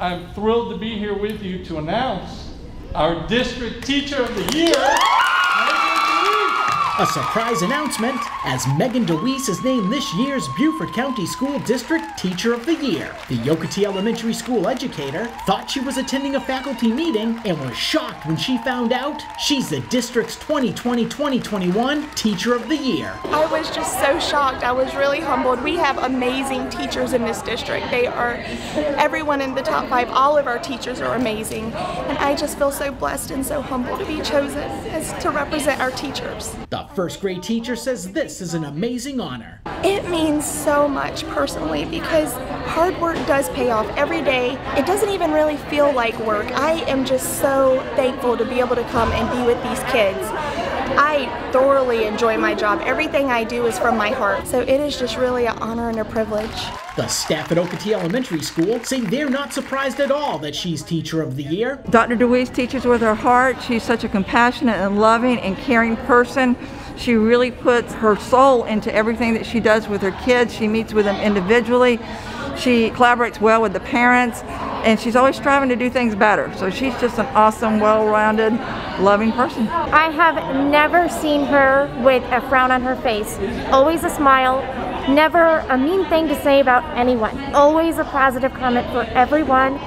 I'm thrilled to be here with you to announce our District Teacher of the Year, A surprise announcement as Megan DeWeese is named this year's Beaufort County School District Teacher of the Year. The Okatie Elementary School educator thought she was attending a faculty meeting and was shocked when she found out she's the district's 2020-2021 Teacher of the Year. I was just so shocked. I was really humbled. We have amazing teachers in this district. They are everyone in the top five. All of our teachers are amazing. And I just feel so blessed and so humbled to be chosen as to represent our teachers. The first grade teacher says this is an amazing honor. It means so much personally because hard work does pay off every day. It doesn't even really feel like work. I am just so thankful to be able to come and be with these kids. I thoroughly enjoy my job. Everything I do is from my heart. So it is just really an honor and a privilege. The staff at Okatie Elementary School say they're not surprised at all that she's Teacher of the Year. Dr. DeWeese teaches with her heart. She's such a compassionate and loving and caring person. She really puts her soul into everything that she does with her kids. She meets with them individually. She collaborates well with the parents, and she's always striving to do things better. So she's just an awesome, well-rounded, loving person. I have never seen her with a frown on her face. Always a smile, never a mean thing to say about anyone. Always a positive comment for everyone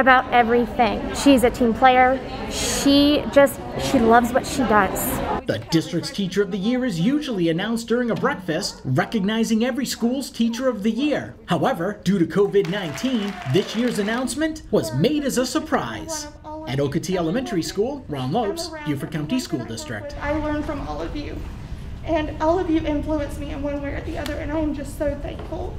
about everything. She's a team player. She just, she loves what she does. The district's Teacher of the Year is usually announced during a breakfast, recognizing every school's Teacher of the Year. However, due to COVID 19, this year's announcement was made as a surprise. At Okatie Elementary School, Ron Lopes, Beaufort County School District. I learn from all of you. And all of you influence me in one way or the other, and I am just so thankful.